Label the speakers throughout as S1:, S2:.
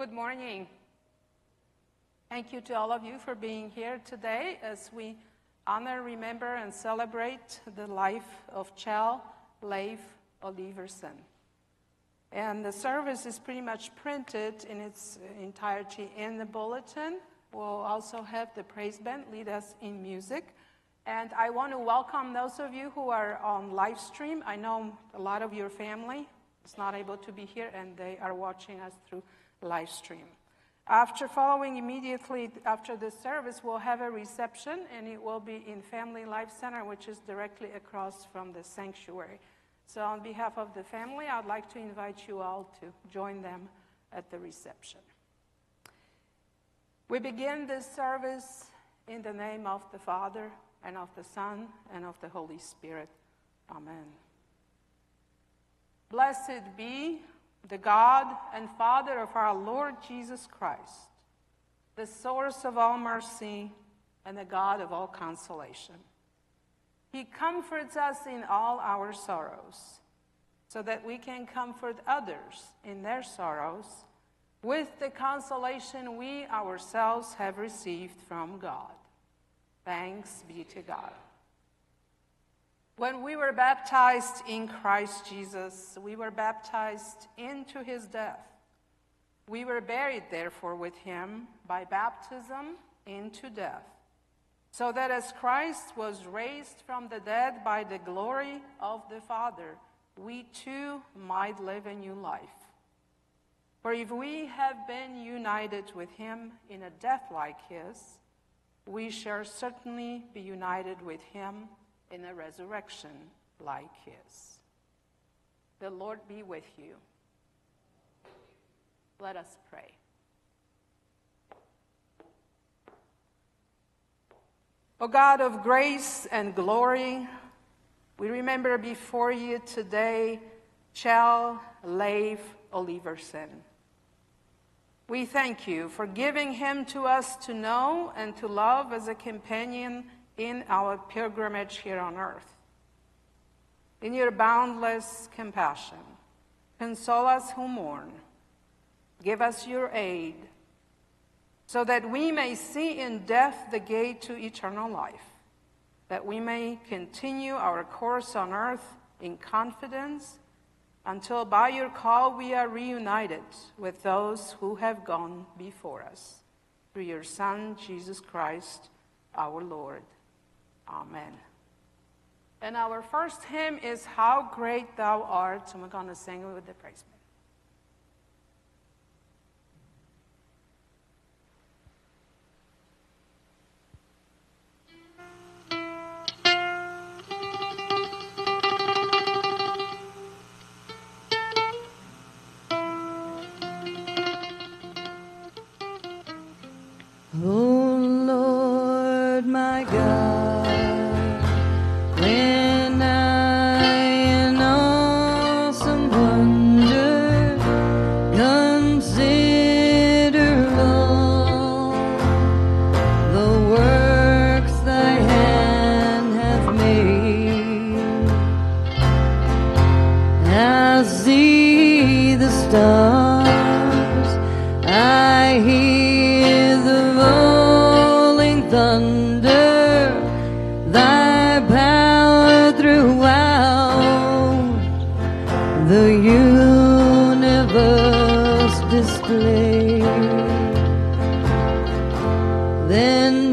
S1: Good morning. Thank you to all of you for being here today as we honor, remember, and celebrate the life of Kjell Leif Oliversen. And the service is pretty much printed in its entirety in the bulletin. We'll also have the praise band lead us in music. And I want to welcome those of you who are on live stream. I know a lot of your family is not able to be here and they are watching us through live stream. After following immediately after the service, we'll have a reception and it will be in Family Life Center, which is directly across from the sanctuary. So, on behalf of the family, I'd like to invite you all to join them at the reception. We begin this service in the name of the Father, and of the Son, and of the Holy Spirit. Amen. Blessed be the God and Father of our Lord Jesus Christ, the source of all mercy and the God of all consolation. He comforts us in all our sorrows, so that we can comfort others in their sorrows with the consolation we ourselves have received from God. Thanks be to God. When we were baptized in Christ Jesus, we were baptized into his death. We were buried, therefore, with him by baptism into death, so that as Christ was raised from the dead by the glory of the Father, we too might live a new life. For if we have been united with him in a death like his, we shall certainly be united with him in a resurrection like his. The Lord be with you. Let us pray. O God of grace and glory, we remember before you today Kjell Leif Oliversen we thank you for giving him to us to know and to love as a companion in our pilgrimage here on earth. In your boundless compassion, console us who mourn. Give us your aid, so that we may see in death the gate to eternal life, that we may continue our course on earth in confidence until by your call we are reunited with those who have gone before us. Through your Son, Jesus Christ, our Lord. Amen. And our first hymn is How Great Thou Art, and we're going to sing it with the praise
S2: band. Oh Lord, my God.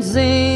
S3: cinzento.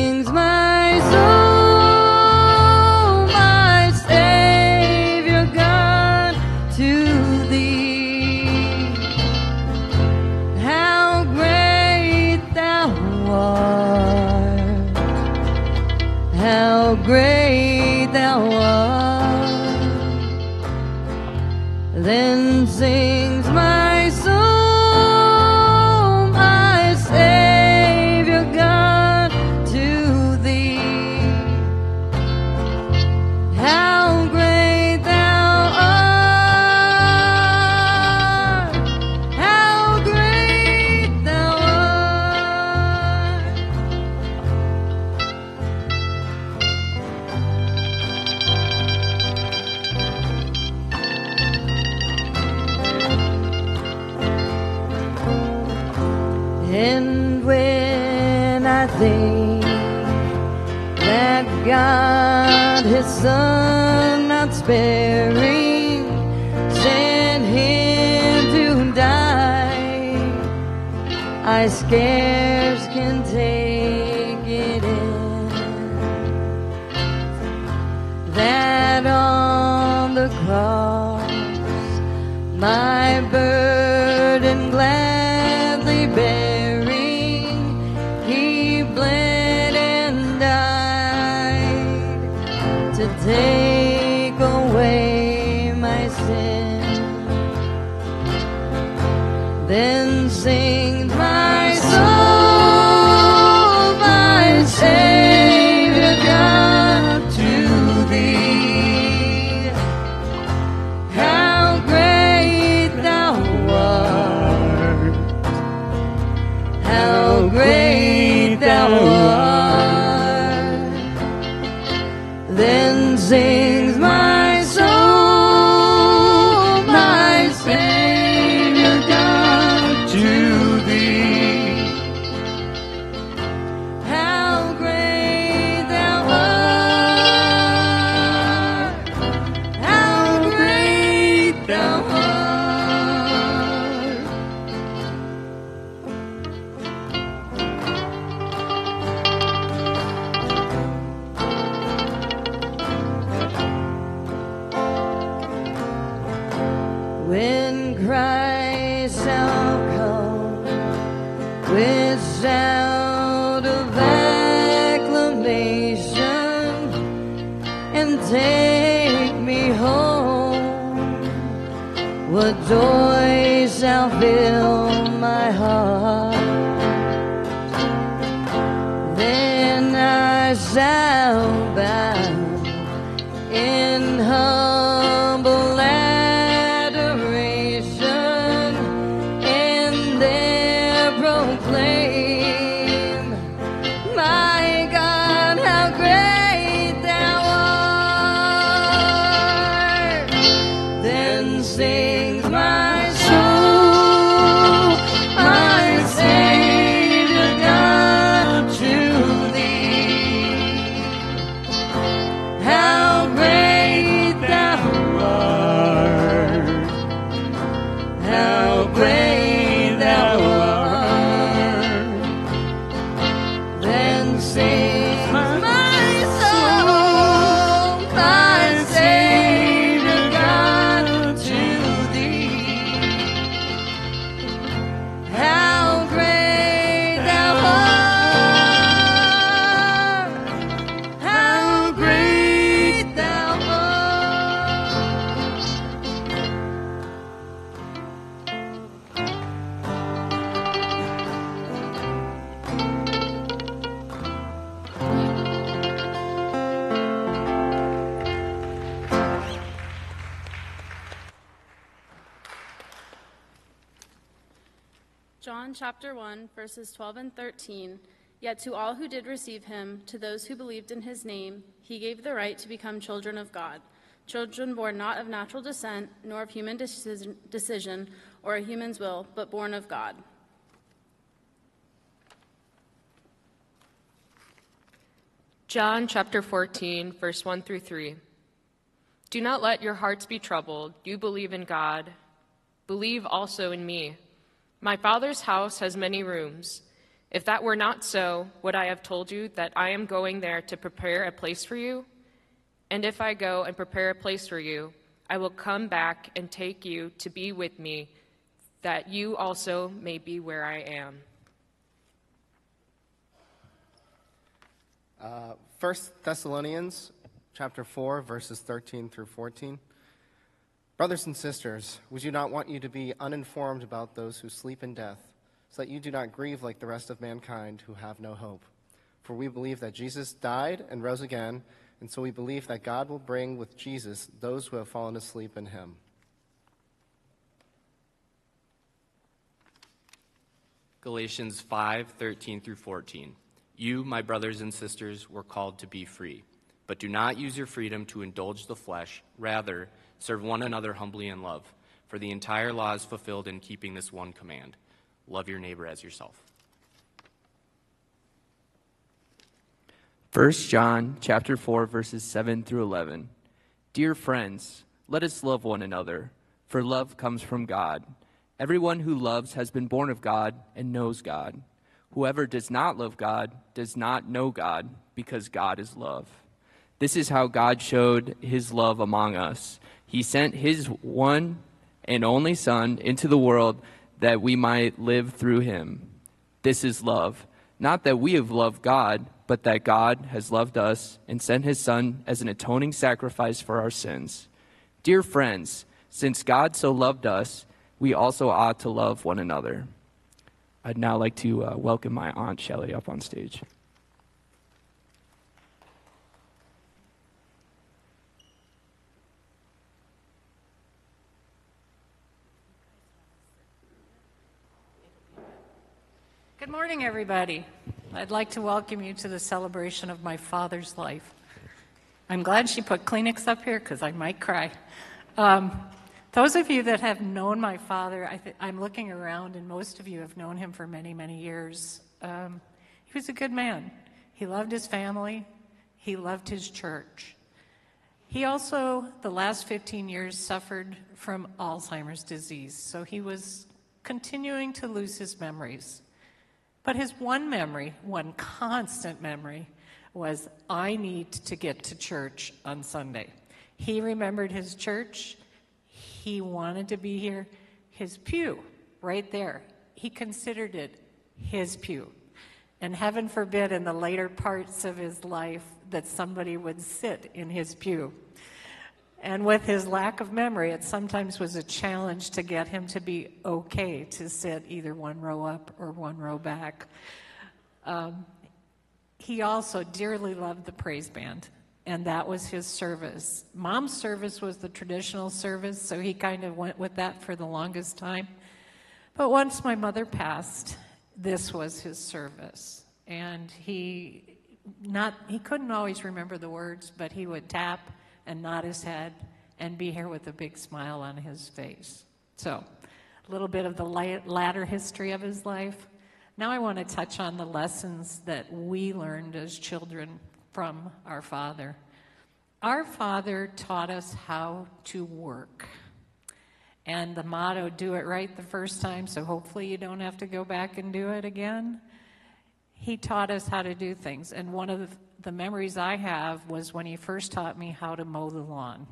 S3: Verses 12 and 13. Yet to all who did receive him, to those who believed in his name, he gave the right to become children of God. Children born not of natural descent, nor of human decision, decision or a human's will, but born of God.
S4: John chapter 14, verse 1 through 3. Do not let your hearts be troubled. You believe in God. Believe also in me. My Father's house has many rooms. If that were not so, would I have told you that I am going there to prepare a place for you? And if I go and prepare a place for you, I will come back and take you to be with me, that you also may be where I am.
S5: Uh, 1 Thessalonians chapter 4, verses 13 through 14. Brothers and sisters, would you not want you to be uninformed about those who sleep in death, so that you do not grieve like the rest of mankind who have no hope? For we believe that Jesus died and rose again, and so we believe that God will bring with Jesus those who have fallen asleep in him.
S6: Galatians 5 13 through 14. You, my brothers and sisters, were called to be free, but do not use your freedom to indulge the flesh. Rather, serve one another humbly in love. For the entire law is fulfilled in keeping this one command love your neighbor as yourself.
S7: 1 John chapter 4 verses 7 through 11. Dear friends, let us love one another, for love comes from God. Everyone who loves has been born of God and knows God. Whoever does not love God does not know God, because God is love. This is how God showed his love among us. He sent his one and only Son into the world that we might live through him. This is love. Not that we have loved God, but that God has loved us and sent his Son as an atoning sacrifice for our sins. Dear friends, since God so loved us, we also ought to love one another. I'd now like to uh, welcome my Aunt Shelley up on stage.
S8: Good morning, everybody. I'd like to welcome you to the celebration of my father's life. I'm glad she put Kleenex up here because I might cry. Um, those of you that have known my father, I I'm looking around, and most of you have known him for many, many years. Um, he was a good man. He loved his family, he loved his church. He also, the last 15 years, suffered from Alzheimer's disease, so he was continuing to lose his memories. But his one memory, one constant memory, was I need to get to church on Sunday. He remembered his church. He wanted to be here. His pew, right there, he considered it his pew. And heaven forbid in the later parts of his life that somebody would sit in his pew. And with his lack of memory, it sometimes was a challenge to get him to be okay to sit either one row up or one row back. Um, he also dearly loved the praise band, and that was his service. Mom's service was the traditional service, so he kind of went with that for the longest time. But once my mother passed, this was his service. And he not he couldn't always remember the words, but he would tap and nod his head and be here with a big smile on his face. So, a little bit of the latter history of his life. Now, I want to touch on the lessons that we learned as children from our Father. Our Father taught us how to work. And the motto, do it right the first time, so hopefully you don't have to go back and do it again. He taught us how to do things. And one of the the memories I have was when he first taught me how to mow the lawn.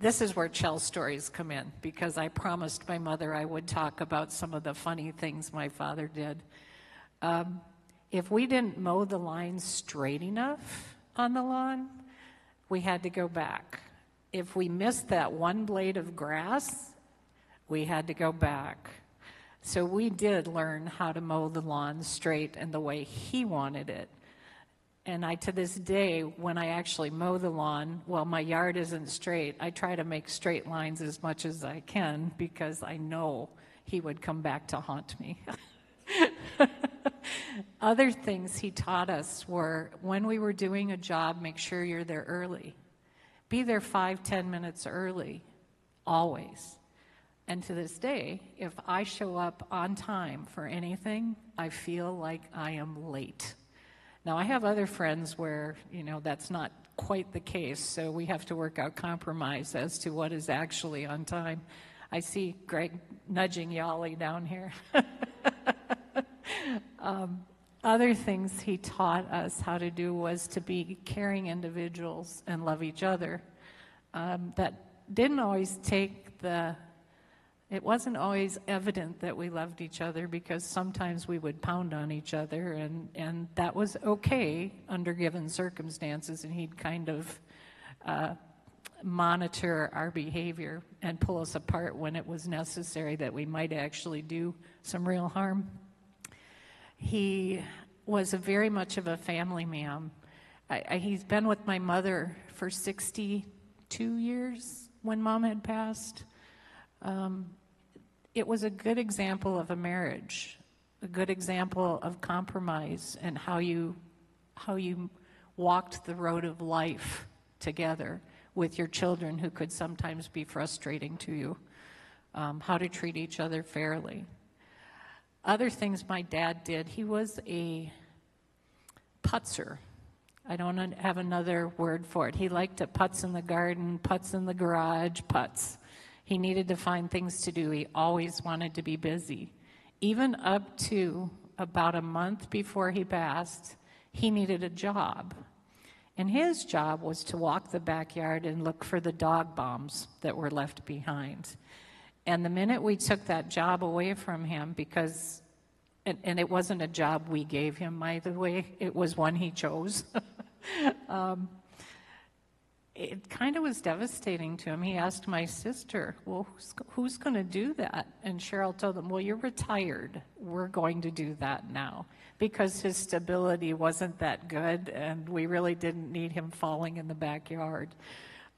S8: This is where Kjell's stories come in because I promised my mother I would talk about some of the funny things my father did. Um, if we didn't mow the line straight enough on the lawn, we had to go back. If we missed that one blade of grass, we had to go back. So we did learn how to mow the lawn straight and the way he wanted it. And I, to this day, when I actually mow the lawn, well, my yard isn't straight. I try to make straight lines as much as I can because I know he would come back to haunt me. Other things he taught us were when we were doing a job, make sure you're there early. Be there five, ten minutes early, always. And to this day, if I show up on time for anything, I feel like I am late. Now, I have other friends where, you know, that's not quite the case, so we have to work out compromise as to what is actually on time. I see Greg nudging Yali down here. um, other things he taught us how to do was to be caring individuals and love each other. Um, that didn't always take the it wasn't always evident that we loved each other because sometimes we would pound on each other, and, and that was okay under given circumstances, and he'd kind of uh, monitor our behavior and pull us apart when it was necessary that we might actually do some real harm. He was a very much of a family man. I, I, he's been with my mother for 62 years when mom had passed. Um, it was a good example of a marriage, a good example of compromise and how you, how you walked the road of life together with your children who could sometimes be frustrating to you, um, how to treat each other fairly. Other things my dad did, he was a putzer. I don't have another word for it. He liked to putz in the garden, putz in the garage, putz. He needed to find things to do. He always wanted to be busy. Even up to about a month before he passed, he needed a job. And his job was to walk the backyard and look for the dog bombs that were left behind. And the minute we took that job away from him, because, and, and it wasn't a job we gave him, by the way, it was one he chose. um, it kind of was devastating to him. He asked my sister, Well, who's, who's going to do that? And Cheryl told him, Well, you're retired. We're going to do that now. Because his stability wasn't that good, and we really didn't need him falling in the backyard.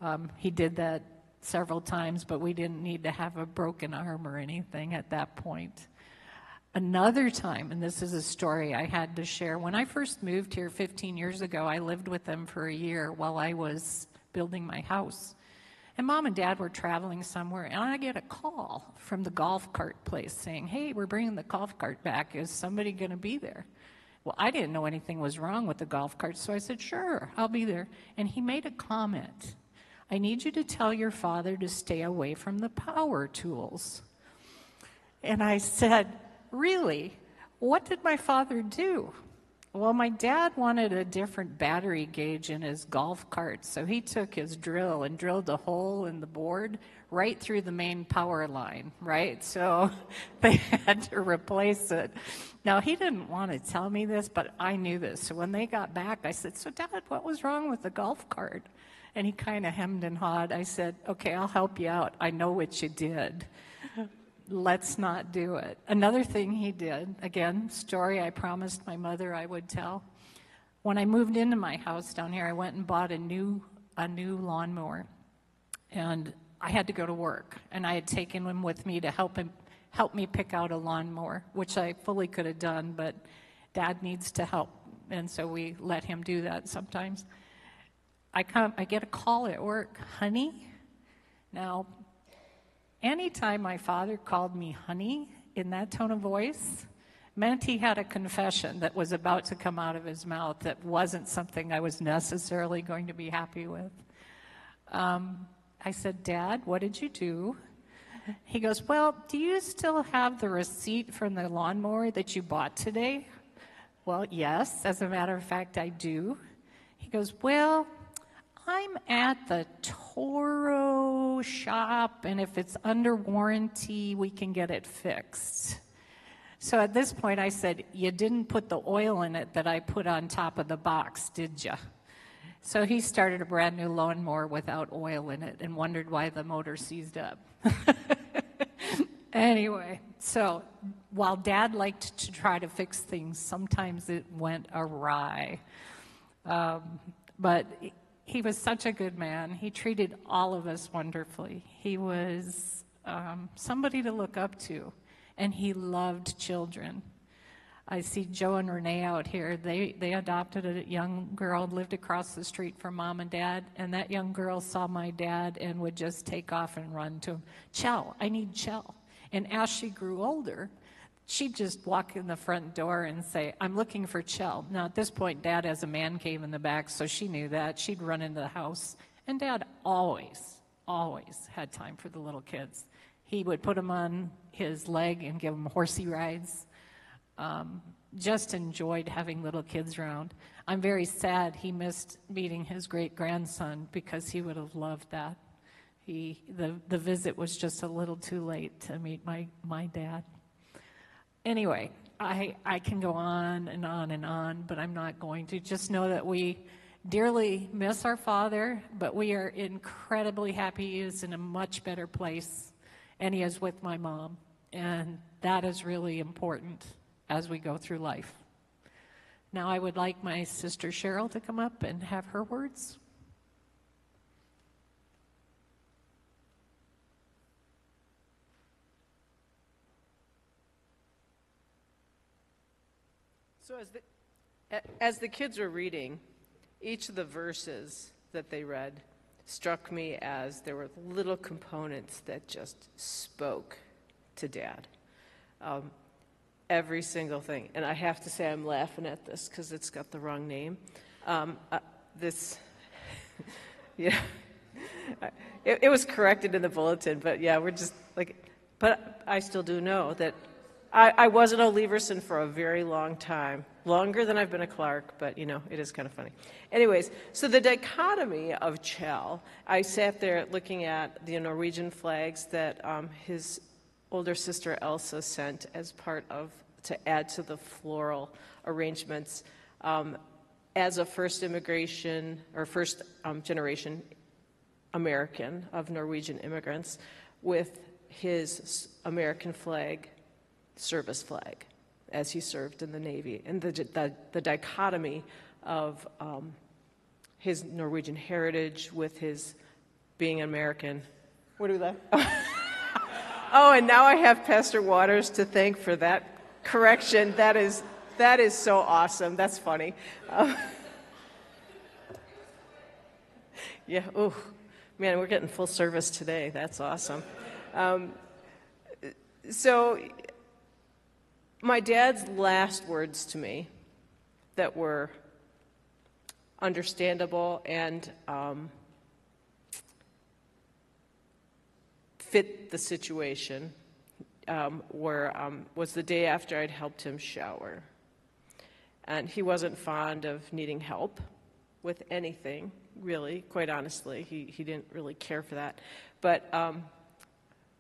S8: Um, he did that several times, but we didn't need to have a broken arm or anything at that point. Another time, and this is a story I had to share. When I first moved here 15 years ago, I lived with them for a year while I was building my house. And mom and dad were traveling somewhere, and I get a call from the golf cart place saying, Hey, we're bringing the golf cart back. Is somebody going to be there? Well, I didn't know anything was wrong with the golf cart, so I said, Sure, I'll be there. And he made a comment I need you to tell your father to stay away from the power tools. And I said, Really? What did my father do? Well, my dad wanted a different battery gauge in his golf cart, so he took his drill and drilled a hole in the board right through the main power line, right? So they had to replace it. Now, he didn't want to tell me this, but I knew this. So when they got back, I said, So, Dad, what was wrong with the golf cart? And he kind of hemmed and hawed. I said, Okay, I'll help you out. I know what you did let's not do it. Another thing he did, again, story I promised my mother I would tell. When I moved into my house down here, I went and bought a new a new lawnmower. And I had to go to work, and I had taken him with me to help him help me pick out a lawnmower, which I fully could have done, but dad needs to help, and so we let him do that sometimes. I come I get a call at work, honey. Now, Anytime my father called me honey in that tone of voice, meant he had a confession that was about to come out of his mouth that wasn't something I was necessarily going to be happy with. Um, I said, Dad, what did you do? He goes, Well, do you still have the receipt from the lawnmower that you bought today? Well, yes, as a matter of fact, I do. He goes, Well, I'm at the Toro shop, and if it's under warranty, we can get it fixed. So at this point, I said, You didn't put the oil in it that I put on top of the box, did you? So he started a brand new lawnmower without oil in it and wondered why the motor seized up. anyway, so while dad liked to try to fix things, sometimes it went awry. Um, but he was such a good man. He treated all of us wonderfully. He was um, somebody to look up to, and he loved children. I see Joe and Renee out here. They, they adopted a young girl, lived across the street from mom and dad, and that young girl saw my dad and would just take off and run to him. Kjell, I need Kjell. And as she grew older, she'd just walk in the front door and say, I'm looking for Kjell. Now, at this point, Dad has a man cave in the back, so she knew that. She'd run into the house. And Dad always, always had time for the little kids. He would put them on his leg and give them horsey rides. Um, just enjoyed having little kids around. I'm very sad he missed meeting his great grandson because he would have loved that. He, the, the visit was just a little too late to meet my, my dad anyway, I, I can go on and on and on, but I'm not going to. Just know that we dearly miss our father, but we are incredibly happy he is in a much better place, and he is with my mom. And that is really important as we go through life. Now, I would like my sister Cheryl to come up and have her words.
S9: So as the, as the kids were reading, each of the verses that they read struck me as there were little components that just spoke to Dad. Um, every single thing. And I have to say, I'm laughing at this because it's got the wrong name. Um, uh, this, yeah, it, it was corrected in the bulletin, but yeah, we're just like, but I still do know that I, I was an Oliversen for a very long time, longer than I've been a Clark, but you know, it is kind of funny. Anyways, so the dichotomy of Kjell, I sat there looking at the Norwegian flags that um, his older sister Elsa sent as part of, to add to the floral arrangements. Um, as a first immigration, or first um, generation American of Norwegian immigrants, with his American flag service flag as he served in the Navy, and the, the, the dichotomy of um, his Norwegian heritage with his being an American. What do we laugh? oh, and now I have Pastor Waters to thank for that correction. That is, that is so awesome. That's funny. Um, yeah, oh, man, we're getting full service today. That's awesome. Um, so, my dad's last words to me that were understandable and um, fit the situation um, were, um, was the day after I'd helped him shower. And he wasn't fond of needing help with anything, really, quite honestly. He, he didn't really care for that. But um,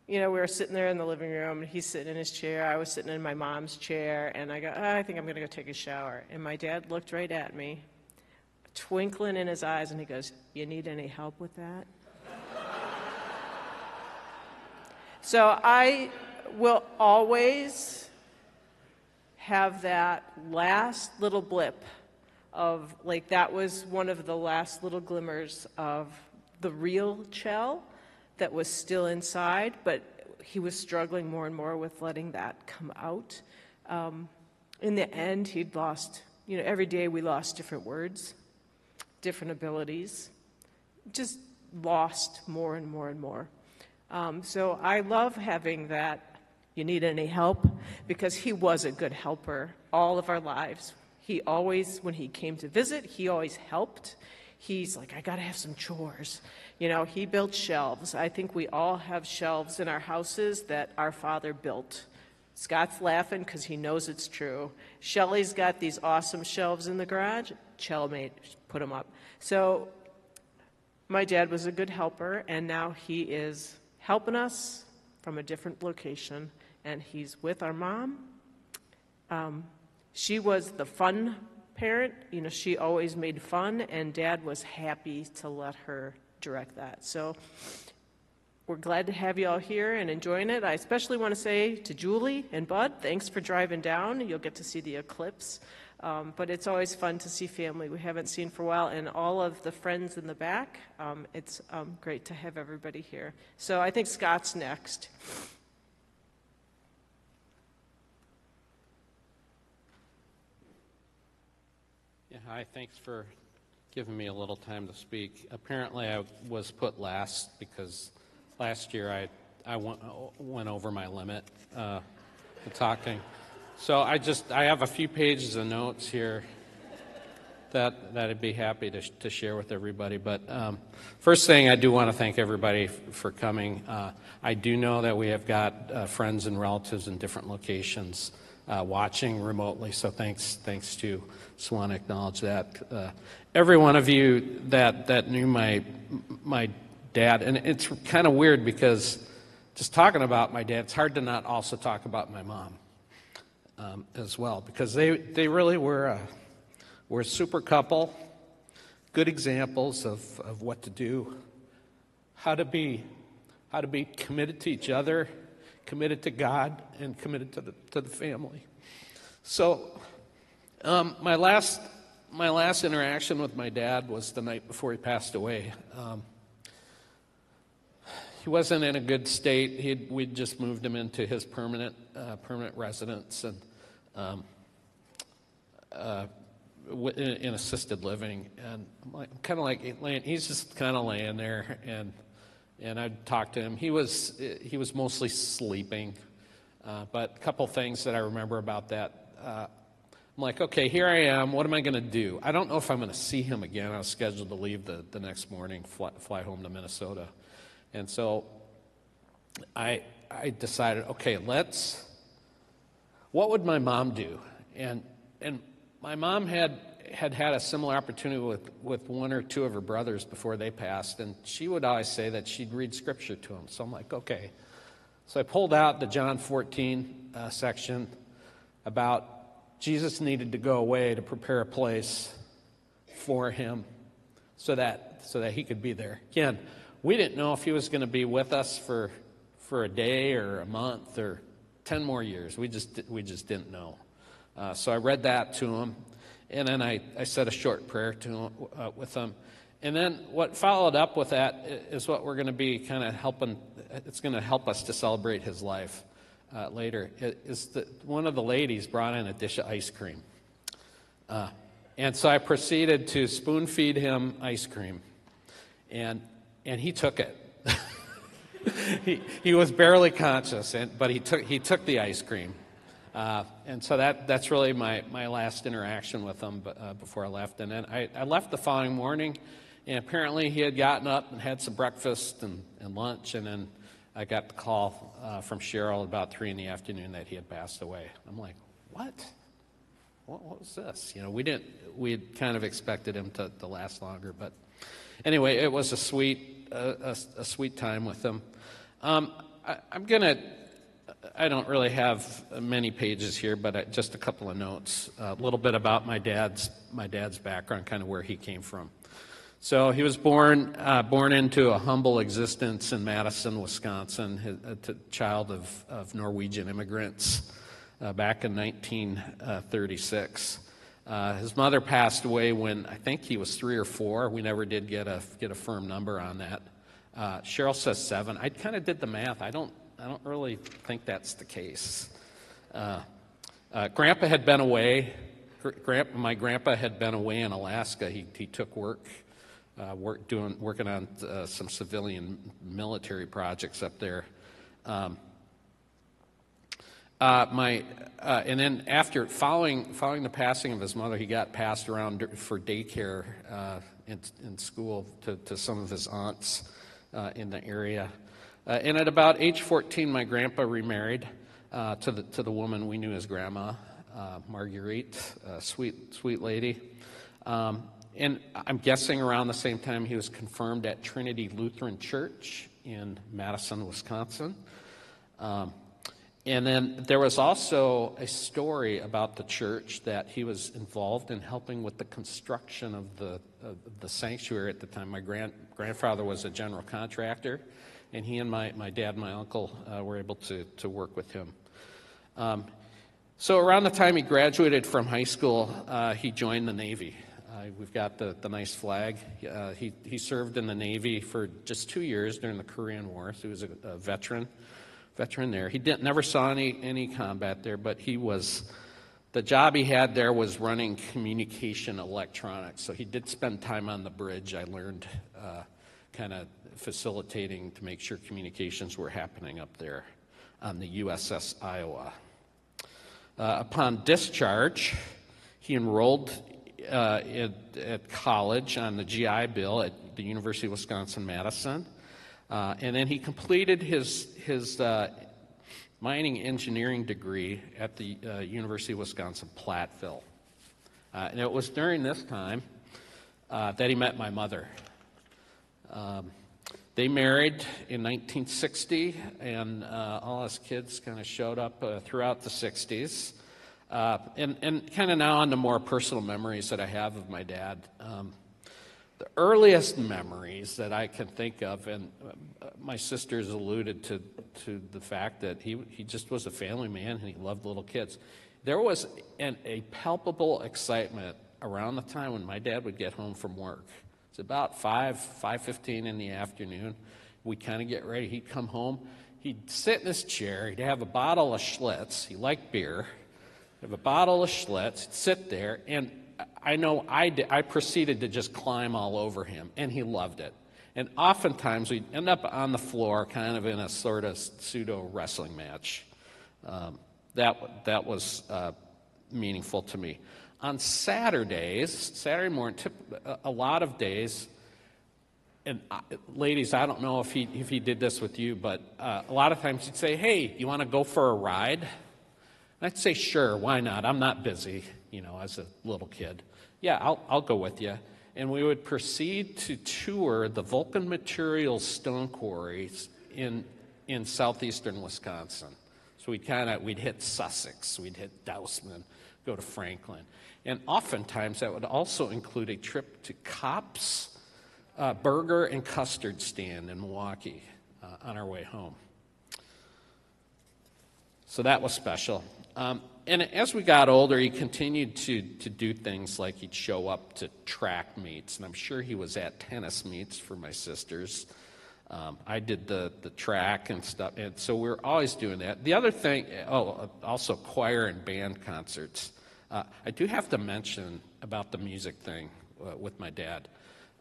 S9: you know, we were sitting there in the living room, and he's sitting in his chair. I was sitting in my mom's chair, and I go, oh, I think I'm going to go take a shower. And my dad looked right at me, twinkling in his eyes, and he goes, You need any help with that? so I will always have that last little blip of, like, that was one of the last little glimmers of the real Kjell that was still inside, but he was struggling more and more with letting that come out. Um, in the end, he'd lost, you know, every day we lost different words, different abilities, just lost more and more and more. Um, so I love having that. You need any help? Because he was a good helper all of our lives. He always, when he came to visit, he always helped. He's like, I got to have some chores. You know, he built shelves. I think we all have shelves in our houses that our father built. Scott's laughing because he knows it's true. Shelley's got these awesome shelves in the garage. Kjell made put them up. So my dad was a good helper, and now he is helping us from a different location, and he's with our mom. Um, she was the fun parent. You know, she always made fun, and dad was happy to let her direct that. So we're glad to have you all here and enjoying it. I especially want to say to Julie and Bud, thanks for driving down. You'll get to see the eclipse. Um, but it's always fun to see family we haven't seen for a while, and all of the friends in the back. Um, it's um, great to have everybody here. So I think Scott's next.
S10: Yeah, hi, thanks for giving me a little time to speak. Apparently, I was put last because last year I, I went, went over my limit uh, talking. So I just, I have a few pages of notes here that, that I'd be happy to, to share with everybody. But um, first thing, I do want to thank everybody f- for coming. Uh, I do know that we have got uh, friends and relatives in different locations uh, watching remotely, so thanks, thanks to Swan acknowledge that. Uh, every one of you that, that knew my, my dad, and it's kind of weird because just talking about my dad, it's hard to not also talk about my mom um, as well, because they, they really were a, were a super couple, good examples of, of what to do, how to be, how to be committed to each other, committed to God, and committed to the, to the family. So, um, my last my last interaction with my dad was the night before he passed away. Um, he wasn't in a good state. He'd, we'd just moved him into his permanent uh, permanent residence and um, uh, in, in assisted living. And I'm like, kind of like he's just kind of laying there, and and I'd talk to him. He was he was mostly sleeping. Uh, but a couple things that I remember about that. Uh, I'm like, okay, here I am. What am I going to do? I don't know if I'm going to see him again. I was scheduled to leave the, the next morning, fly, fly home to Minnesota. And so I, I decided, okay, let's, what would my mom do? And, and my mom had, had had a similar opportunity with, with one or two of her brothers before they passed, and she would always say that she'd read scripture to them. So I'm like, okay. So I pulled out the John 14 uh, section about Jesus needed to go away to prepare a place for him so that, so that he could be there. Again, we didn't know if he was going to be with us for, for a day or a month or 10 more years. We just, we just didn't know. Uh, so I read that to him, and then I, I said a short prayer to uh, with them. And then what followed up with that is what we're going to be kind of helping, it's going to help us to celebrate his life uh, later, is that one of the ladies brought in a dish of ice cream. Uh, and so I proceeded to spoon feed him ice cream. And, and he took it. he, he was barely conscious, and, but he took, he took the ice cream. Uh, and so that, that's really my, my last interaction with him uh, before I left. And then I, I left the following morning, and apparently he had gotten up and had some breakfast and, and lunch, and then I got the call uh, from Cheryl about three in the afternoon that he had passed away. I'm like, what? What, what was this? You know, we didn't. We had kind of expected him to, to last longer, but anyway, it was a sweet, a, a, sweet time with him. Um, I, I'm gonna. I don't really have many pages here, but I, just a couple of notes. A little bit about my dad's my dad's background, kind of where he came from. So he was born, uh, born into a humble existence in Madison, Wisconsin, a, a child of, of Norwegian immigrants uh, back in 1936. Uh, his mother passed away when I think he was three or four. We never did get a, get a firm number on that. Uh, Cheryl says seven. I kind of did the math. I don't, I don't really think that's the case. Uh, uh, grandpa had been away. Grandpa, my grandpa had been away in Alaska. He, he took work uh, work, doing, working on uh, some civilian military projects up there. Um, uh, my, uh, and then after following following the passing of his mother, he got passed around for daycare in, in, school to, to some of his aunts in the area. And at about age 14, my grandpa remarried to the to the woman we knew as grandma, Marguerite, sweet sweet lady. Um, and I'm guessing around the same time he was confirmed at Trinity Lutheran Church in Madison, Wisconsin. Um, and then there was also a story about the church that he was involved in helping with the construction of the, of the sanctuary at the time. My grand, grandfather was a general contractor, and he and my, my dad and my uncle uh, were able to, to work with him. Um, so around the time he graduated from high school, uh, he joined the Navy. Uh, we've got the, the nice flag. Uh, he, he served in the Navy for just two years during the Korean War, so he was a, a veteran veteran there. He didn't, never saw any, any combat there, but he was, the job he had there was running communication electronics. So he did spend time on the bridge. I learned uh, kind of facilitating to make sure communications were happening up there on the USS Iowa. Uh, upon discharge, he enrolled uh, at, at, college on the GI Bill at the University of Wisconsin Madison. Uh, and then he completed his, his uh, mining engineering degree at the uh, University of Wisconsin Platteville. Uh, and it was during this time that he met my mother. Um, they married in 1960, and all his kids kind of showed up throughout the 60s. Uh, and and kind of now on the more personal memories that I have of my dad. Um, the earliest memories that I can think of, and uh, my sisters alluded to, to the fact that he, he just was a family man and he loved little kids. There was an, a palpable excitement around the time when my dad would get home from work. It's about 5, 5.15 in the afternoon. We'd kind of get ready. He'd come home. He'd sit in his chair. He'd have a bottle of Schlitz. He liked beer have a bottle of Schlitz, He'd sit there, and I know I, did, I proceeded to just climb all over him, and he loved it. And oftentimes we'd end up on the floor, kind of in a sort of pseudo wrestling match. um, that, that was uh, meaningful to me. On Saturdays, Saturday morning, a lot of days, and uh, ladies, I don't know if he, if he did this with you, but uh, a lot of times he'd say, Hey, you want to go for a ride? And I'd say, Sure, why not? I'm not busy, you know, as a little kid. Yeah, I'll, I'll go with you. And we would proceed to tour the Vulcan Materials stone quarries in, in southeastern Wisconsin. So we'd kind of, we'd hit Sussex, we'd hit Dousman, go to Franklin. And oftentimes that would also include a trip to Kopp's uh, Burger and Custard Stand in Milwaukee uh, on our way home. So that was special. Um, and as we got older, he continued to, to do things like he'd show up to track meets, and I'm sure he was at tennis meets for my sisters. Um, I did the, the track and stuff, and so we are always doing that. The other thing, oh, also choir and band concerts. Uh, I do have to mention about the music thing uh, with my dad.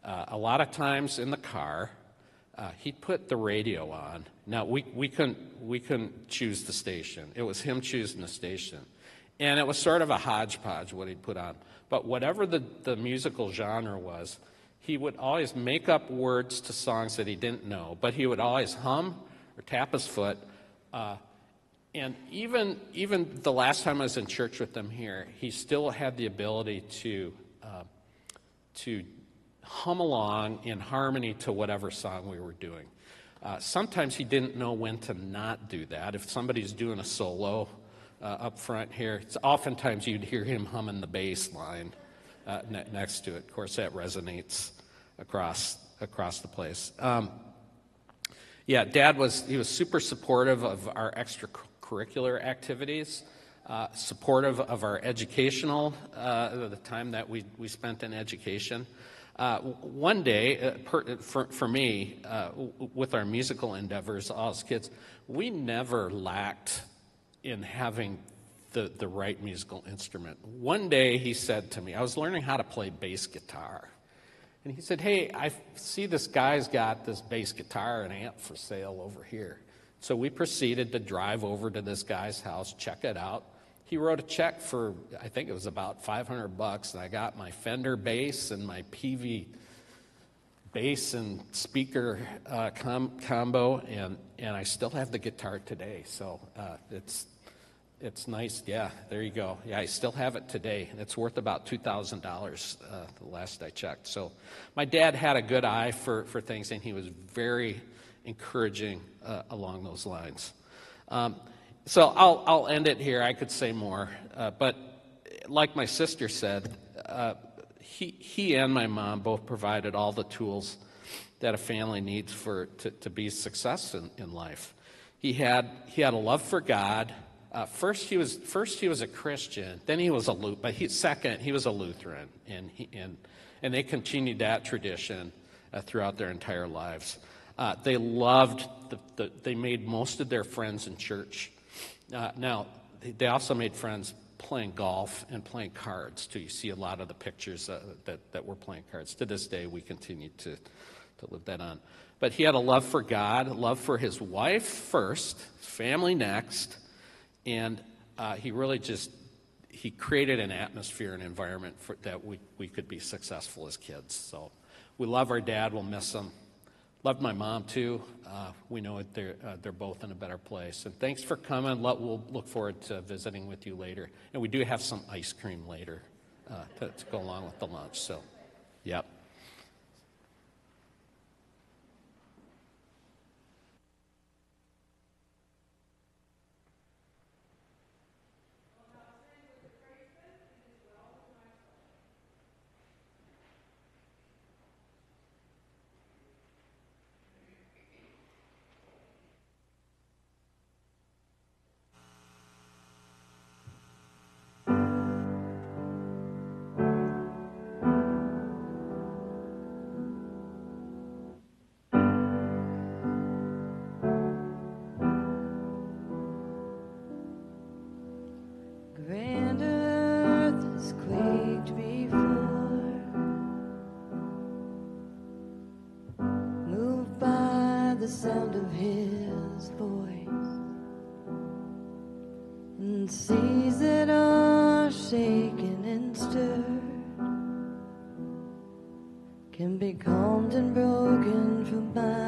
S10: Uh, a lot of times in the car, uh, he'd put the radio on. Now, we, we, couldn't, we couldn't choose the station, it was him choosing the station. And it was sort of a hodgepodge what he'd put on. But whatever the, the musical genre was, he would always make up words to songs that he didn't know, but he would always hum or tap his foot. And even, even the last time I was in church with him here, he still had the ability to, uh, to hum along in harmony to whatever song we were doing. Uh, sometimes he didn't know when to not do that. If somebody's doing a solo uh, up front here, it's oftentimes you'd hear him humming the bass line uh, ne- next to it. Of course, that resonates across across the place. Um, yeah, Dad was he was super supportive of our extracurricular activities. Uh, supportive of our educational, uh, the time that we, we spent in education. Uh, one day, uh, per, for, for me, uh, with our musical endeavors, all as kids, we never lacked in having the, the right musical instrument. One day he said to me, I was learning how to play bass guitar. And he said, Hey, I see this guy's got this bass guitar and amp for sale over here. So we proceeded to drive over to this guy's house, check it out he wrote a check for I think it was about 500 bucks, and I got my Fender bass and my Peavey bass and speaker uh, com- combo, and and I still have the guitar today. So uh, it's it's nice. Yeah, there you go. Yeah, I still have it today, and it's worth about two thousand uh, dollars. The last I checked. So my dad had a good eye for for things, and he was very encouraging uh, along those lines. Um, so I'll, I'll end it here. I could say more. Uh, but like my sister said, uh, he, he and my mom both provided all the tools that a family needs for, to, to be successful in, in life. He had, he had a love for God. Uh, first, he was, first, he was a Christian. Then he was a Lutheran. But he, second, he was a Lutheran. And, he, and, and they continued that tradition uh, throughout their entire lives. Uh, they loved, the, the, they made most of their friends in church. Uh, now, they also made friends playing golf and playing cards too. You see a lot of the pictures uh, that, that were playing cards. To this day, we continue to, to live that on. But he had a love for God, a love for his wife first, family next, and uh, he really just he created an atmosphere and environment for, that we, we could be successful as kids. So we love our dad. We'll miss him. Loved my mom too. Uh, we know that they're, uh, they're both in a better place. And thanks for coming. We'll look forward to visiting with you later. And we do have some ice cream later uh, to, to go along with the lunch. So, yep.
S3: And stirred can be calmed and broken from my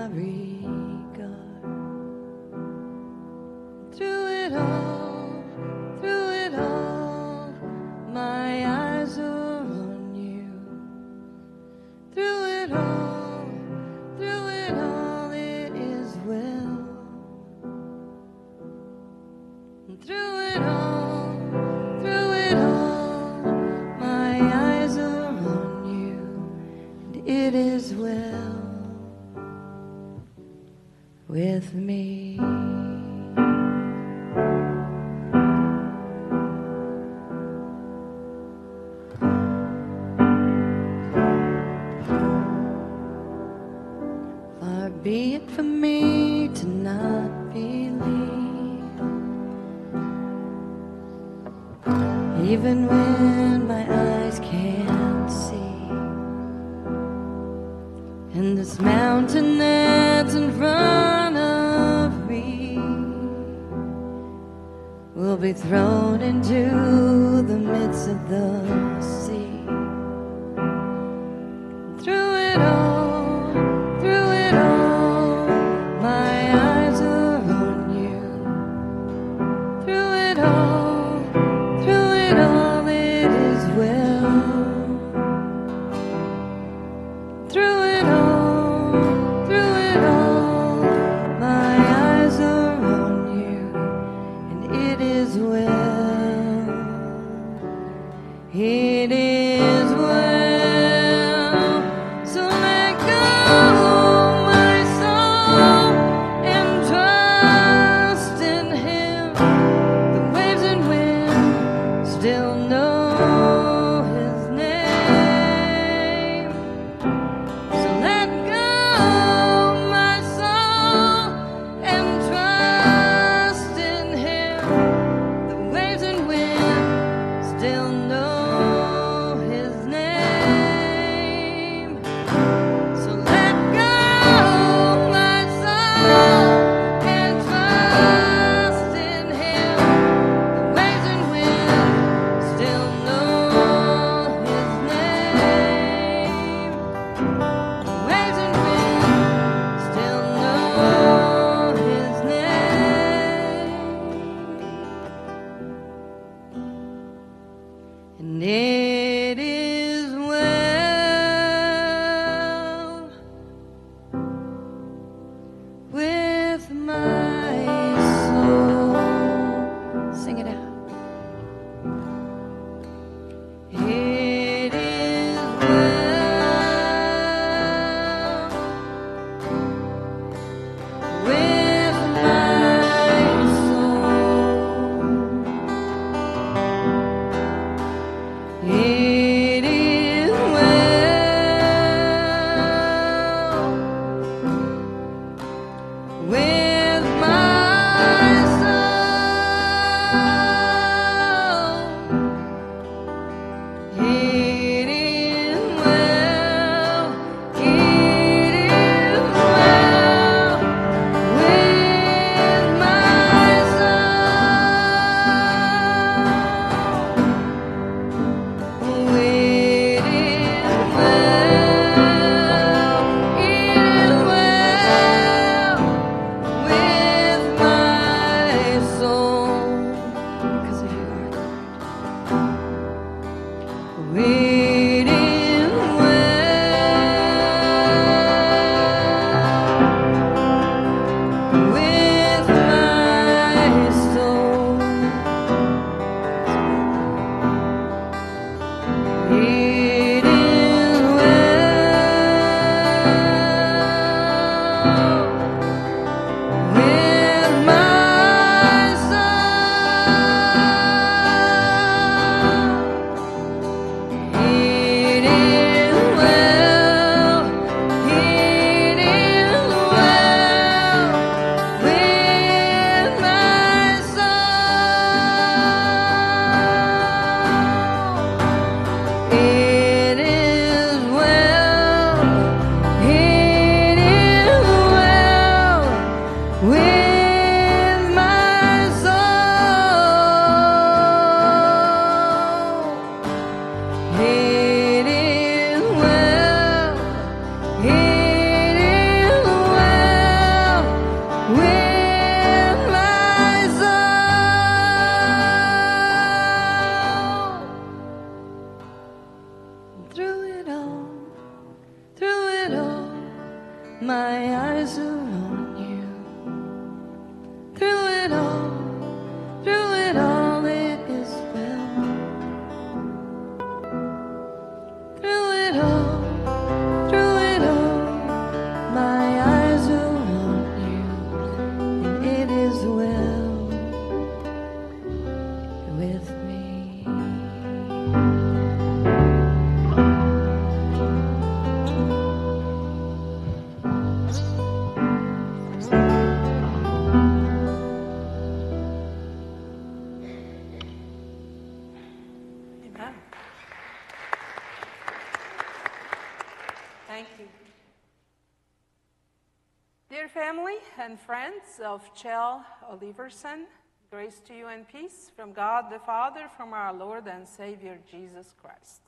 S3: of
S1: Kjell Oliversen, grace to you and peace from God the Father, from our Lord and Savior Jesus Christ.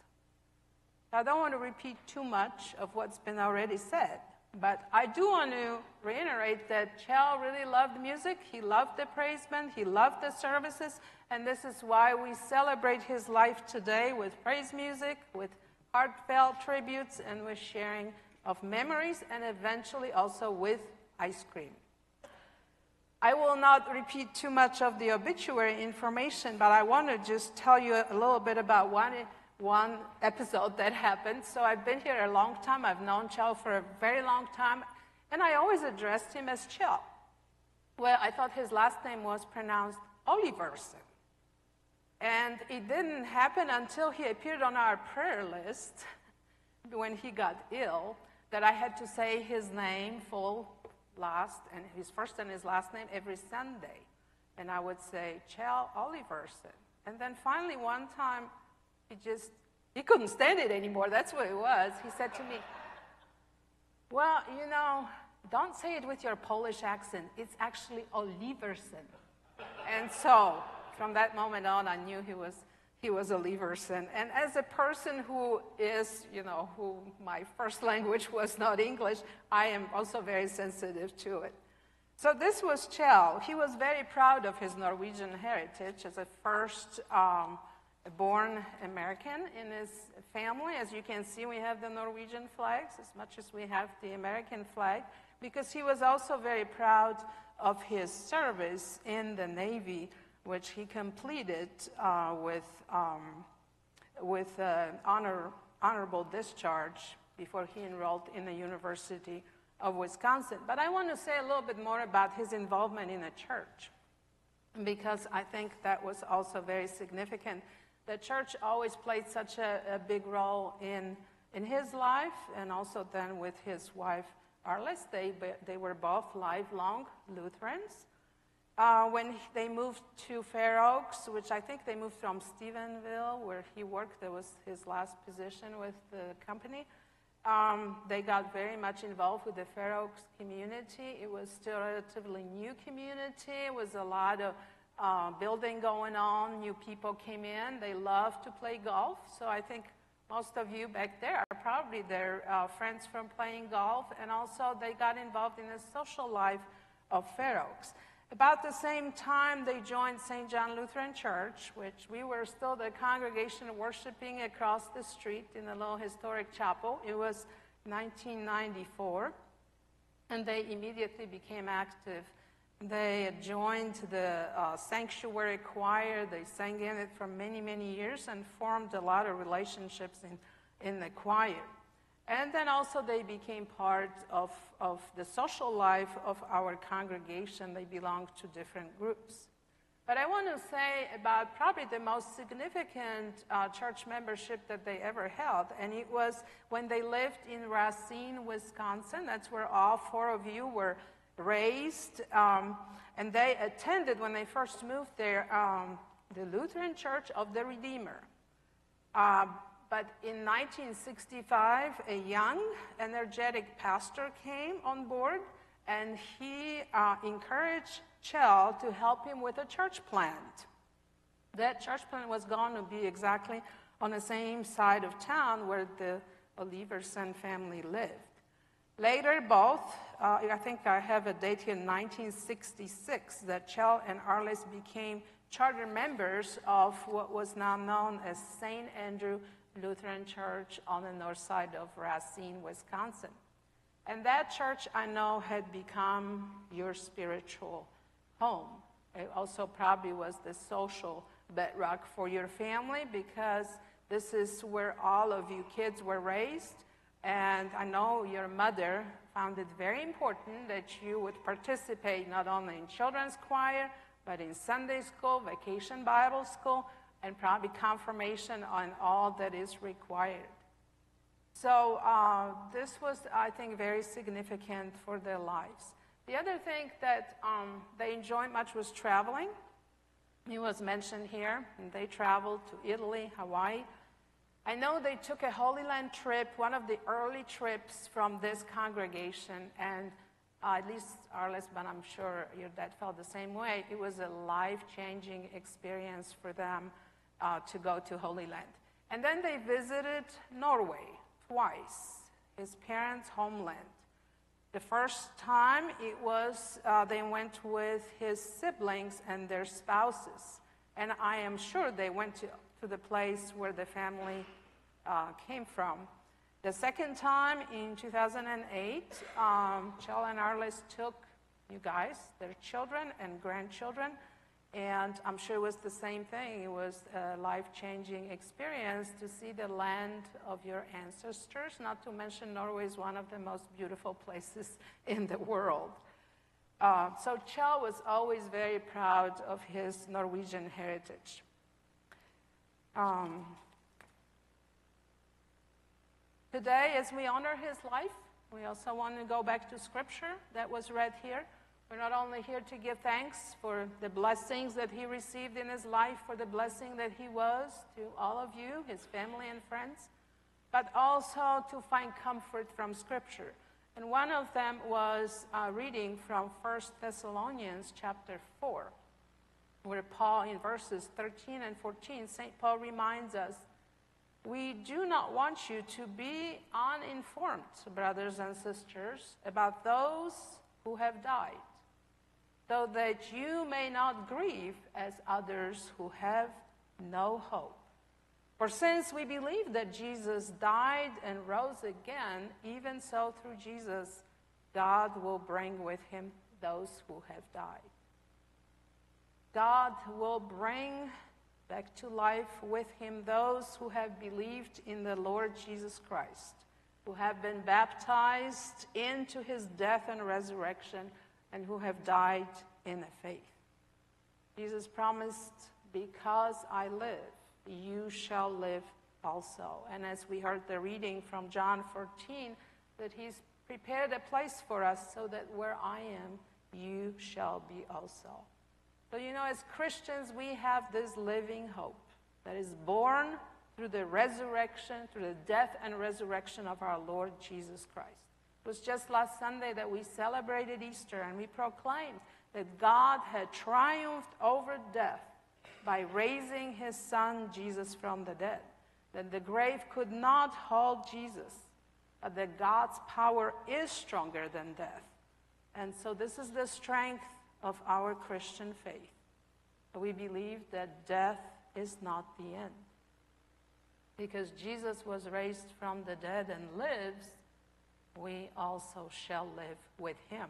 S1: I don't want to repeat too much of what's been already said, but I do want to reiterate that Kjell really loved music. He loved the praise band. He loved the services. And this is why we celebrate his life today with praise music, with heartfelt tributes, and with sharing of memories, and eventually also with ice cream. I will not repeat too much of the obituary information, but I want to just tell you a little bit about one, one episode that happened. So I've been here a long time. I've known Kjell for a very long time, and I always addressed him as Kjell. Well, I thought his last name was pronounced Oliverson. And it didn't happen until he appeared on our prayer list when he got ill that I had to say his name full last and his first and his last name every Sunday. And I would say, Kjell Oliverson. And then finally, one time, he just, he couldn't stand it anymore. That's what it was. He said to me, Well, you know, don't say it with your Polish accent. It's actually Oliverson. And so, from that moment on, I knew he was he was a Leverson. And as a person who is, you know, who my first language was not English, I am also very sensitive to it. So this was Kjell. He was very proud of his Norwegian heritage as a first um, born American in his family. As you can see, we have the Norwegian flags as much as we have the American flag, because he was also very proud of his service in the Navy which he completed uh, with, um, with honor, honorable discharge before he enrolled in the University of Wisconsin. But I want to say a little bit more about his involvement in the church, because I think that was also very significant. The church always played such a, a big role in, in his life and also then with his wife, Arliss. They, they were both lifelong Lutherans. Uh, when they moved to Fair Oaks, which I think they moved from Stephenville, where he worked, that was his last position with the company. Um, they got very much involved with the Fair Oaks community. It was still a relatively new community. It was a lot of uh, building going on. New people came in. They loved to play golf. So I think most of you back there are probably their uh, friends from playing golf. And also they got involved in the social life of Fair Oaks. About the same time, they joined St. John Lutheran Church, which we were still the congregation worshiping across the street in the little historic chapel. It was 1994, and they immediately became active. They joined the uh, sanctuary choir. They sang in it for many, many years and formed a lot of relationships in, in the choir. And then also they became part of, of the social life of our congregation. They belonged to different groups. But I want to say about probably the most significant uh, church membership that they ever held, and it was when they lived in Racine, Wisconsin. That's where all four of you were raised. Um, and they attended, when they first moved there, um, the Lutheran Church of the Redeemer. Uh, but in 1965, a young, energetic pastor came on board and he uh, encouraged Kjell to help him with a church plant. That church plant was going to be exactly on the same side of town where the Oliversen family lived. Later, both, uh, I think I have a date here in 1966, that Kjell and Arliss became charter members of what was now known as St. Andrew Lutheran Church on the north side of Racine, Wisconsin. And that church I know had become your spiritual home. It also probably was the social bedrock for your family because this is where all of you kids were raised. And I know your mother found it very important that you would participate not only in children's choir, but in Sunday school, vacation Bible school, and probably confirmation on all that is required. So uh, this was, I think, very significant for their lives. The other thing that um, they enjoyed much was traveling. It was mentioned here, and they traveled to Italy, Hawaii. I know they took a Holy Land trip, one of the early trips from this congregation, and uh, at least Arliss, but I'm sure your dad felt the same way. It was a life changing experience for them uh, to go to Holy Land. And then they visited Norway twice, his parents' homeland. The first time it was, uh, they went with his siblings and their spouses. And I am sure they went to, to the place where the family uh, came from. The second time in 2008, um, Kjell and Arliss took you guys, their children and grandchildren, and I'm sure it was the same thing. It was a life changing experience to see the land of your ancestors, not to mention Norway is one of the most beautiful places in the world. Uh, so Kjell was always very proud of his Norwegian heritage. Um, today, as we honor his life, we also want to go back to scripture that was read here. We're not only here to give thanks for the blessings that he received in his life, for the blessing that he was to all of you, his family and friends, but also to find comfort from Scripture. And one of them was uh, reading from 1 Thessalonians chapter 4, where Paul, in verses 13 and 14, St. Paul reminds us we do not want you to be uninformed, brothers and sisters, about those who have died so that you may not grieve as others who have no hope. For since we believe that Jesus died and rose again, even so through Jesus, God will bring with him those who have died. God will bring back to life with him those who have believed in the Lord Jesus Christ, who have been baptized into his death and resurrection and who have died in the faith. Jesus promised, Because I live, you shall live also. And as we heard the reading from John 14, that he's prepared a place for us so that where I am, you shall be also. So, you know, as Christians, we have this living hope that is born through the resurrection, through the death and resurrection of our Lord Jesus Christ. It was just last Sunday that we celebrated Easter and we proclaimed that God had triumphed over death by raising his son Jesus from the dead. That the grave could not hold Jesus, but that God's power is stronger than death. And so, this is the strength of our Christian faith. We believe that death is not the end. Because Jesus was raised from the dead and lives, we also shall live with him.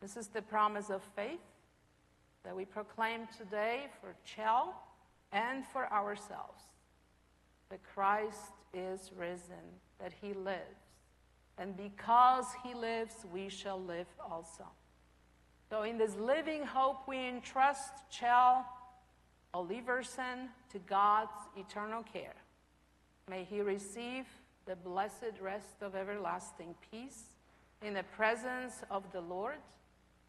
S1: This is the promise of faith that we proclaim today for Kjell and for ourselves. That Christ is risen, that he lives. And because he lives, we shall live also. So, in this living hope, we entrust Kjell Oliversen to God's eternal care. May he receive the blessed rest of everlasting peace in the presence of the Lord,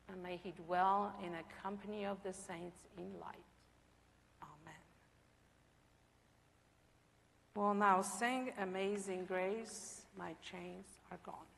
S1: and may he dwell in a company of the saints in light. Amen. We'll now sing Amazing Grace, My Chains Are Gone.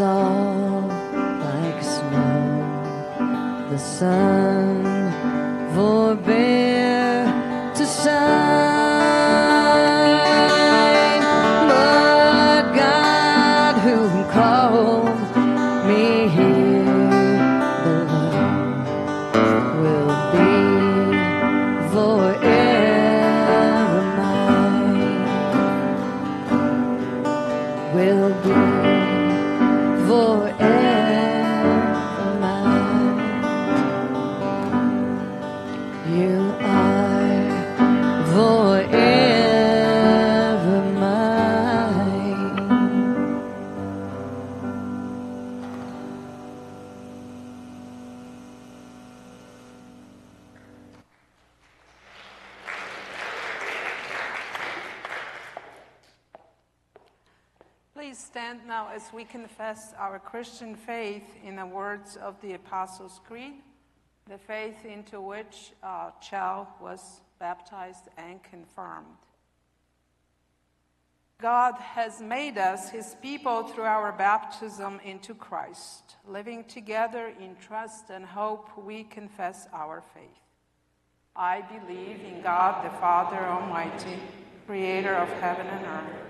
S3: Dissolve like snow. The sun forbear
S1: we confess our Christian faith in the words of the Apostles' Creed, the faith into which uh, Kjell was baptized and confirmed. God has made us his people through our baptism into Christ. Living together in trust and hope, we confess our faith. I believe in God the Father Almighty, creator of heaven and earth.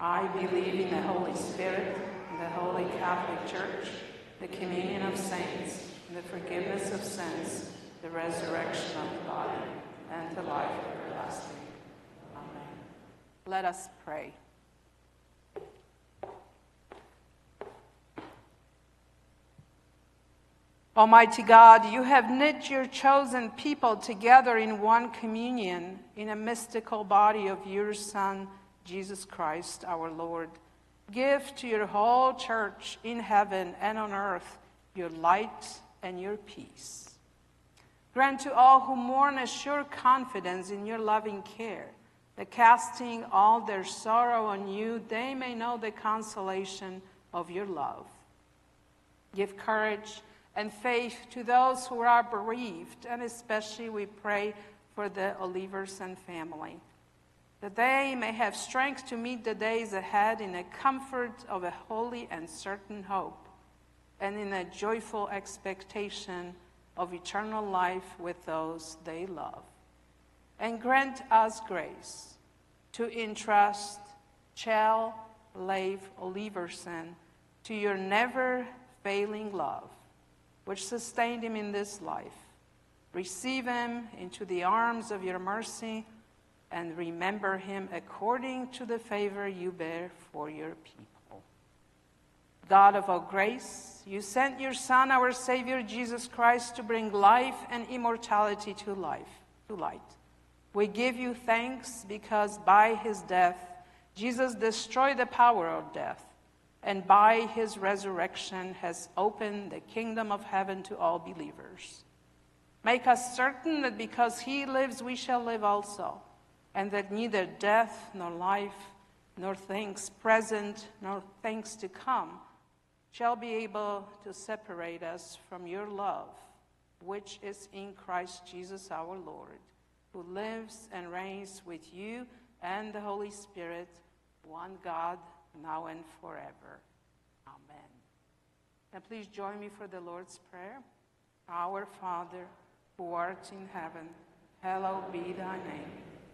S1: I believe in the Holy Spirit, the Holy Catholic Church, the communion of saints, the forgiveness of sins, the resurrection of the body, and the life everlasting. Amen. Let us pray. Almighty God, you have knit your chosen people together in one communion in a mystical body of your Son, Jesus Christ, our Lord. Give to your whole church in heaven and on earth your light and your peace. Grant to all who mourn a sure confidence in your loving care, that casting all their sorrow on you, they may know the consolation of your love. Give courage and faith to those who are bereaved, and especially we pray for the Oliversen family, that they may have strength to meet the days ahead in the comfort of a holy and certain hope, and in a joyful expectation of eternal life with those they love. And grant us grace to entrust Kjell Leif Oliversen to your never failing love which sustained him in this life. Receive him into the arms of your mercy and remember him according to the favor you bear for your people. God of all grace, you sent your Son, our Savior Jesus Christ, to bring life and immortality to life, to light. We give you thanks because by his death, Jesus destroyed the power of death and by his resurrection has opened the kingdom of heaven to all believers. Make us certain that because he lives, we shall live also, and that neither death nor life, nor things present, nor things to come shall be able to separate us from your love, which is in Christ Jesus our Lord, who lives and reigns with you and the Holy Spirit, one God now and forever. Amen. Now please join me for the Lord's Prayer. Our Father, who art in heaven, hallowed be thy name.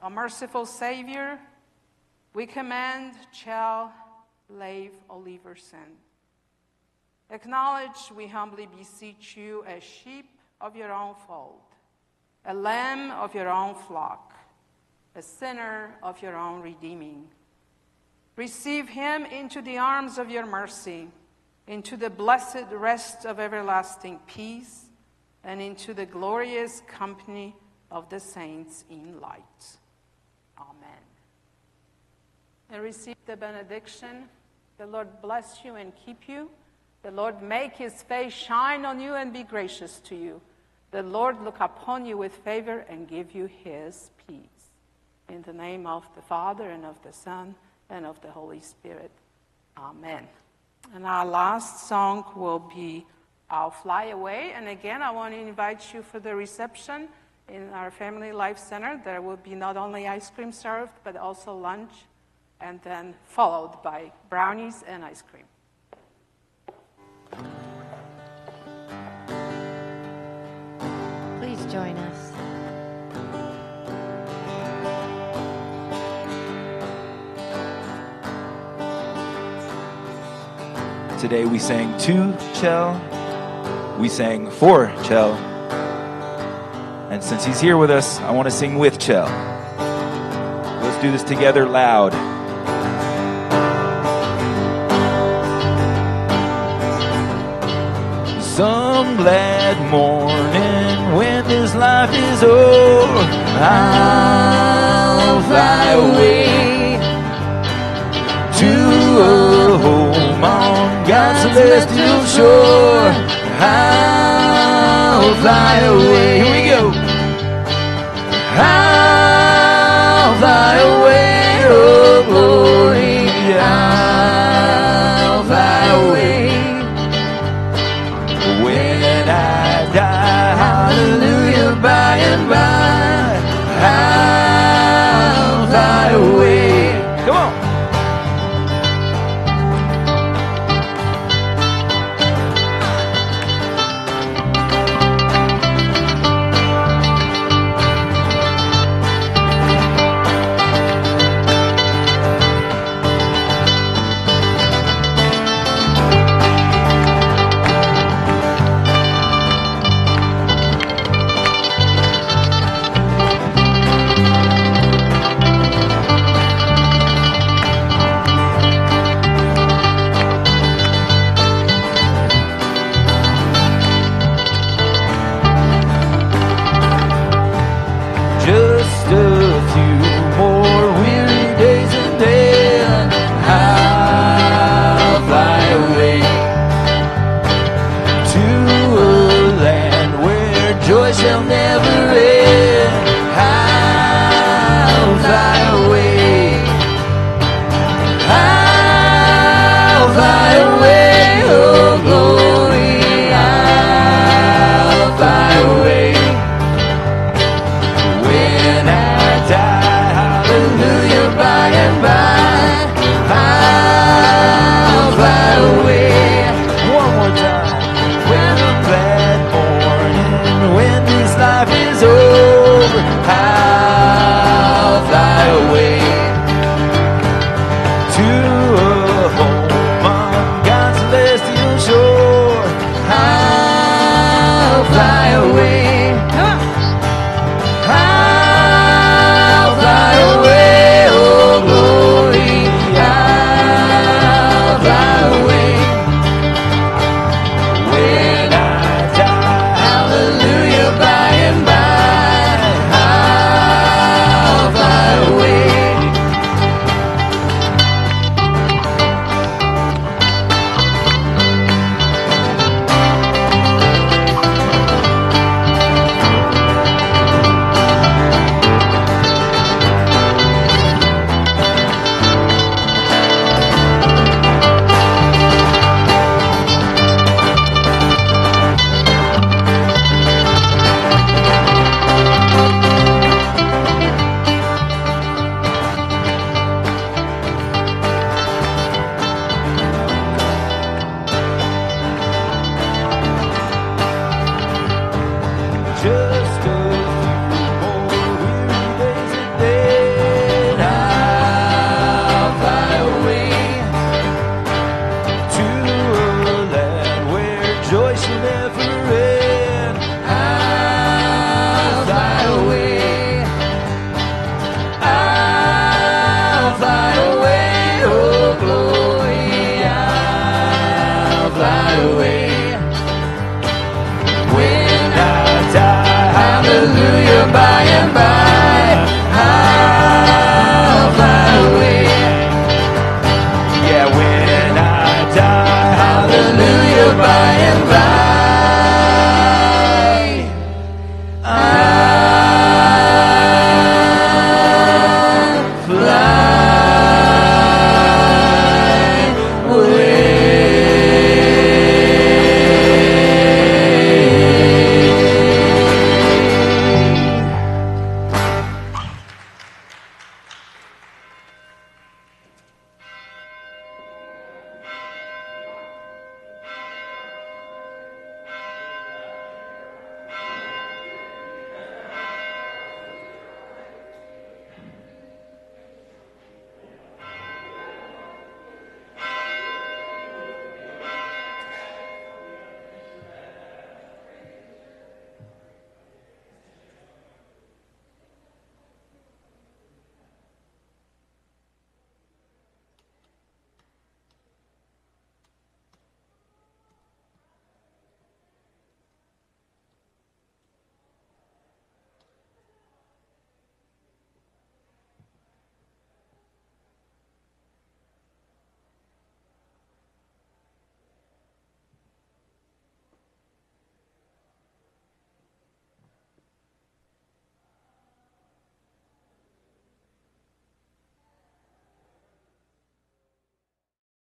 S1: O merciful Savior, we commend Kjell Leif Oliversen. Acknowledge, we humbly beseech you, a sheep of your own fold, a lamb of your own flock, a sinner of your own redeeming. Receive him into the arms of your mercy, into the blessed rest of everlasting peace, and into the glorious company of the saints in light. And receive the benediction. The Lord bless you and keep you. The Lord make his face shine on you and be gracious to you. The Lord look upon you with favor and give you his peace. In the name of the Father and of the Son and of the Holy Spirit. Amen. And our last song will be I'll Fly Away. And again, I want to invite you for the reception in our Family Life Center. There will be not only ice cream served, but also lunch, and then followed by brownies and ice cream.
S3: Please join us.
S11: Today we sang to Kjell, we sang for Kjell, and since he's here with us, I want to sing with Kjell. Let's do this together loud. glad morning when this life is over. I'll fly away to a home on God's celestial shore. I'll fly away. Here we go. I'll